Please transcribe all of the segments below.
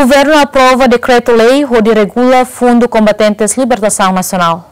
Governo aprova decreto-lei onde regula Fundo Combatentes Libertação Nacional.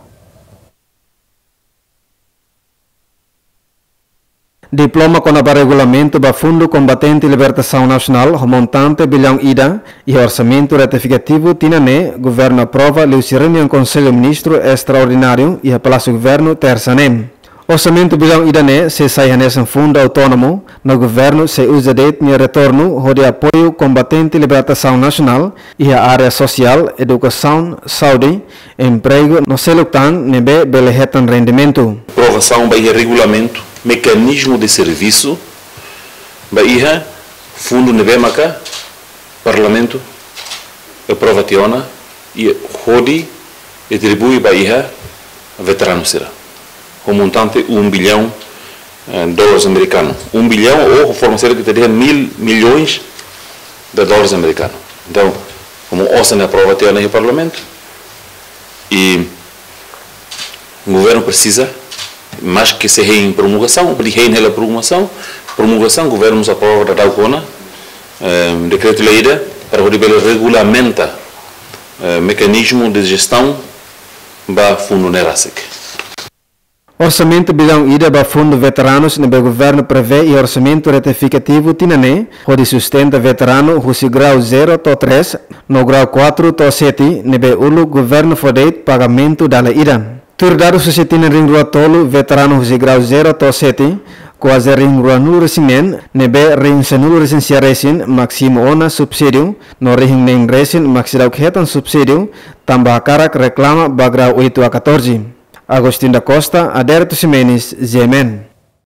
Diploma com o regulamento do Fundo Combatente Libertação Nacional, montante bilhão ida e orçamento retificativo tinane, governo aprova reunião Conselho Ministro Extraordinário e a Palácio Governo terça-nem. Orçamento bilhão idane se sai nesse fundo autônomo no governo se usa de retorno de apoio combatente libertação nacional e a área social, educação, saúde, emprego no selutan nebe belehetan rendimento. Aprovação by regulamento mecanismo de serviço Bahia, fundo Nevemaka, Parlamento, aprova tiona e Rodi atribui Bahia a veterano será. O montante 1 bilhão de eh, dólares americanos. 1 bilhão ou forma ser que teria mil milhões de dólares americanos. Então, como ouça aprova tiona no Parlamento e o governo precisa mas que se em promulgação, rei nela promulgação, promulgação, o governo nos aprova da Dalcona, eh, decreto-lei para o regulamenta eh, mecanismo de gestão da fundo Nerasec. Orçamento bilhão ida para fundo veteranos no governo prevê e orçamento retificativo tinane, onde sustenta veterano o grau 0 to 3, no grau 4 to 7, nebe ulu governo fodeit pagamento da ida. Turdaro society na ring rua tolu veterano husi grau 0 to 7 quase ring rua nulu resimen nebe ring senulu resensia resin maksimo ona subsidio no ring neng resin maksidau kehetan subsidio tambah karak reklama bagrau 8 a 14 Agostinho da Costa, Aderto Ximenes, Zemen.